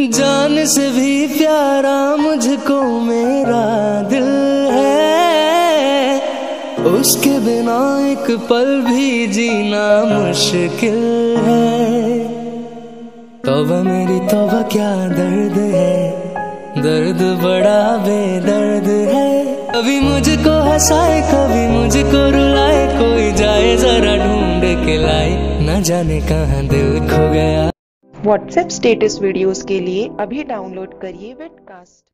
जान से भी प्यारा मुझको मेरा दिल है। उसके बिना एक पल भी जीना मुश्किल है। तोबा मेरी तोबा, क्या दर्द है? दर्द बड़ा बेदर्द है। कभी मुझको हंसाए, कभी मुझको रुलाए, कोई जाए जरा ढूंढ के लाए। न जाने कहाँ दिल खो गया। व्हाट्सएप स्टेटस वीडियोस के लिए अभी डाउनलोड करिए वेटकास्ट